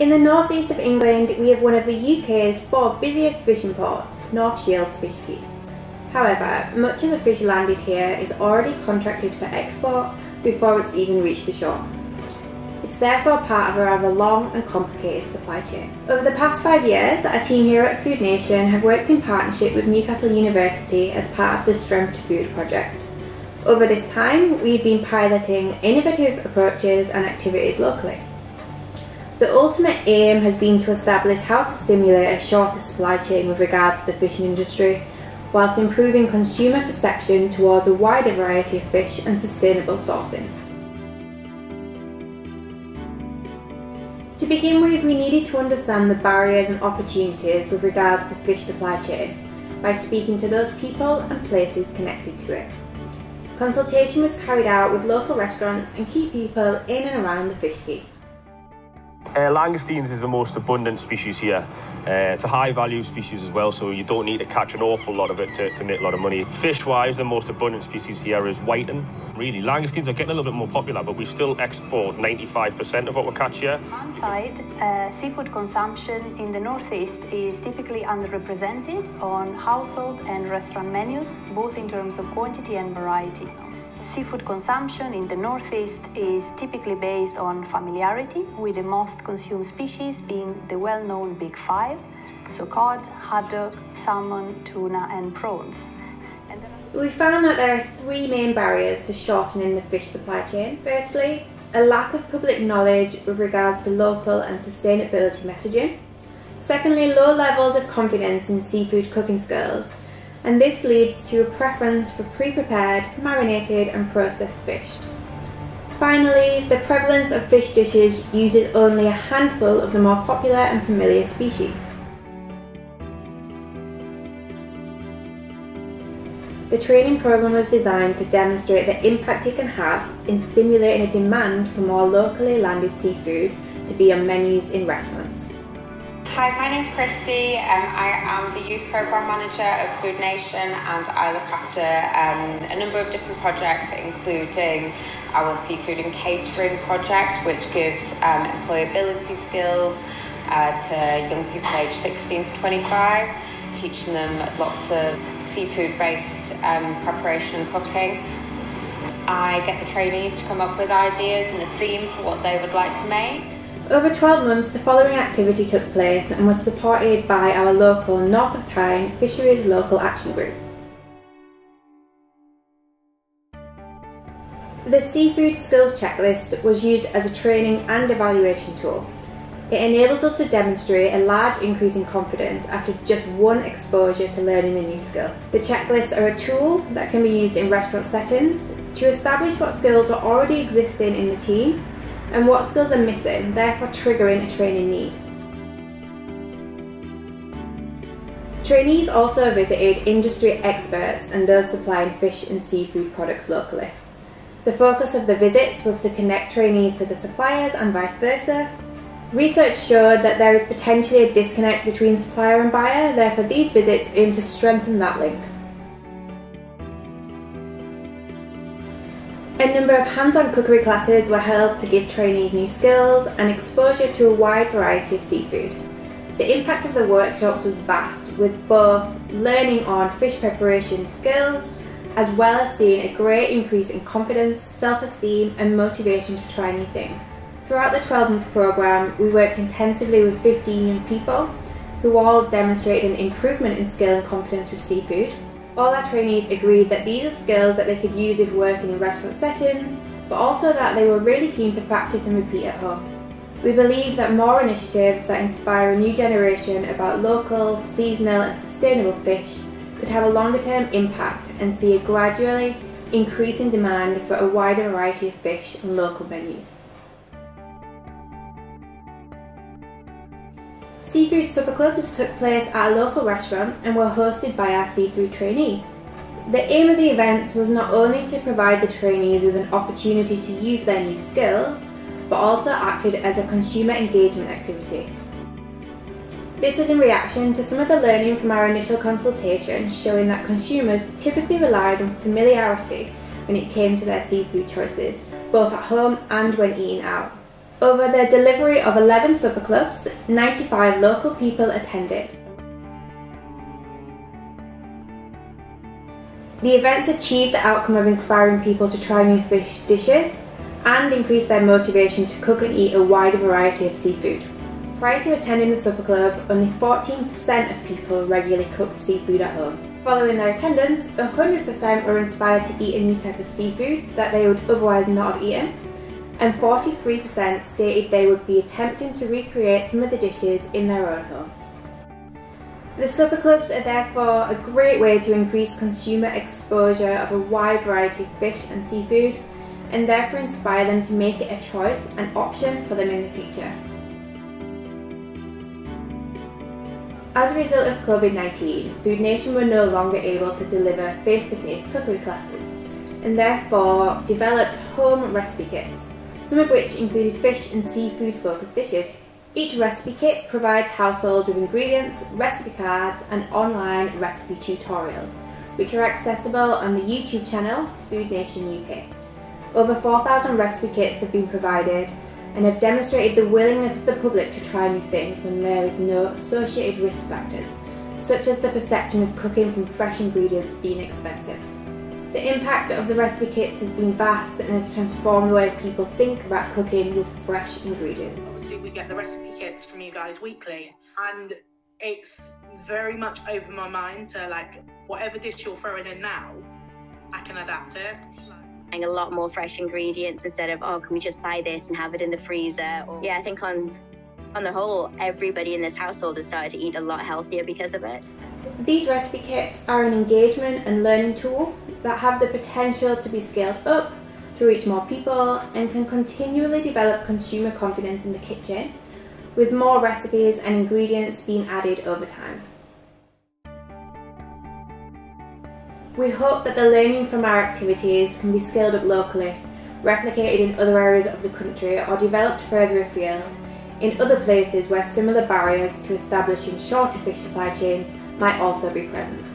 In the northeast of England, we have one of the UK's four busiest fishing ports, North Shields Fish Quay. However, much of the fish landed here is already contracted for export before it's even reached the shore. It's therefore part of a rather long and complicated supply chain. Over the past five years, our team here at Food Nation have worked in partnership with Newcastle University as part of the Strength2Food project. Over this time, we've been piloting innovative approaches and activities locally. The ultimate aim has been to establish how to stimulate a shorter supply chain with regards to the fishing industry, whilst improving consumer perception towards a wider variety of fish and sustainable sourcing. To begin with, we needed to understand the barriers and opportunities with regards to fish supply chain by speaking to those people and places connected to it. Consultation was carried out with local restaurants and key people in and around the fish quay. Uh, langoustines is the most abundant species here. Uh, it's a high value species as well, so you don't need to catch an awful lot of it to, to make a lot of money. Fish wise, the most abundant species here is whiting. Really, langoustines are getting a little bit more popular, but we still export 95% of what we catch here. On side, uh, seafood consumption in the northeast is typically underrepresented on household and restaurant menus, both in terms of quantity and variety. Seafood consumption in the Northeast is typically based on familiarity, with the most consumed species being the well-known big five, so cod, haddock, salmon, tuna and prawns. We found that there are three main barriers to shortening the fish supply chain. Firstly, a lack of public knowledge with regards to local and sustainability messaging. Secondly, low levels of confidence in seafood cooking skills and this leads to a preference for pre-prepared, marinated and processed fish. Finally, the prevalence of fish dishes uses only a handful of the more popular and familiar species. The training program was designed to demonstrate the impact it can have in stimulating a demand for more locally landed seafood to be on menus in restaurants. Hi, my name's Christy. Um, I am the Youth Programme Manager of Food Nation and I look after um, a number of different projects including our Seafood and Catering project which gives um, employability skills uh, to young people aged 16 to 25, teaching them lots of seafood based um, preparation and cooking. I get the trainees to come up with ideas and a theme for what they would like to make over 12 months, the following activity took place and was supported by our local North of Tyne Fisheries Local Action Group. The Seafood Skills Checklist was used as a training and evaluation tool. It enables us to demonstrate a large increase in confidence after just one exposure to learning a new skill. The checklists are a tool that can be used in restaurant settings to establish what skills are already existing in the team and what skills are missing, therefore triggering a training need. Trainees also visited industry experts and those supplying fish and seafood products locally. The focus of the visits was to connect trainees to the suppliers and vice versa. Research showed that there is potentially a disconnect between supplier and buyer, therefore these visits aim to strengthen that link. A number of hands-on cookery classes were held to give trainees new skills and exposure to a wide variety of seafood. The impact of the workshops was vast, with both learning on fish preparation skills as well as seeing a great increase in confidence, self-esteem and motivation to try new things. Throughout the 12-month programme, we worked intensively with 15 young people who all demonstrated an improvement in skill and confidence with seafood, all our trainees agreed that these are skills that they could use if working in restaurant settings, but also that they were really keen to practice and repeat at home. We believe that more initiatives that inspire a new generation about local, seasonal and sustainable fish could have a longer term impact and see a gradually increasing demand for a wider variety of fish on local menus. Seafood Supper Clubs took place at a local restaurant and were hosted by our seafood trainees. The aim of the events was not only to provide the trainees with an opportunity to use their new skills, but also acted as a consumer engagement activity. This was in reaction to some of the learning from our initial consultation showing that consumers typically relied on familiarity when it came to their seafood choices, both at home and when eating out. Over the delivery of 11 supper clubs, 95 local people attended. The events achieved the outcome of inspiring people to try new fish dishes and increase their motivation to cook and eat a wider variety of seafood. Prior to attending the supper club, only 14% of people regularly cooked seafood at home. Following their attendance, 100% were inspired to eat a new type of seafood that they would otherwise not have eaten, and 43% stated they would be attempting to recreate some of the dishes in their own home. The supper clubs are therefore a great way to increase consumer exposure of a wide variety of fish and seafood and therefore inspire them to make it a choice and option for them in the future. As a result of COVID-19, Food Nation were no longer able to deliver face-to-face -face cookery classes and therefore developed home recipe kits, some of which included fish and seafood focused dishes. Each recipe kit provides households with ingredients, recipe cards and online recipe tutorials, which are accessible on the YouTube channel Food Nation UK. Over 4,000 recipe kits have been provided and have demonstrated the willingness of the public to try new things when there is no associated risk factors, such as the perception of cooking from fresh ingredients being expensive. The impact of the recipe kits has been vast and has transformed the way people think about cooking with fresh ingredients. Obviously we get the recipe kits from you guys weekly and it's very much opened my mind to like whatever dish you're throwing in now, I can adapt it. A lot more fresh ingredients instead of oh can we just buy this and have it in the freezer? Or yeah i think on on the whole everybody in this household has started to eat a lot healthier because of it. These recipe kits are an engagement and learning tool that have the potential to be scaled up to reach more people and can continually develop consumer confidence in the kitchen with more recipes and ingredients being added over time We hope that the learning from our activities can be scaled up locally, replicated in other areas of the country or developed further afield in other places where similar barriers to establishing shorter fish supply chains might also be present.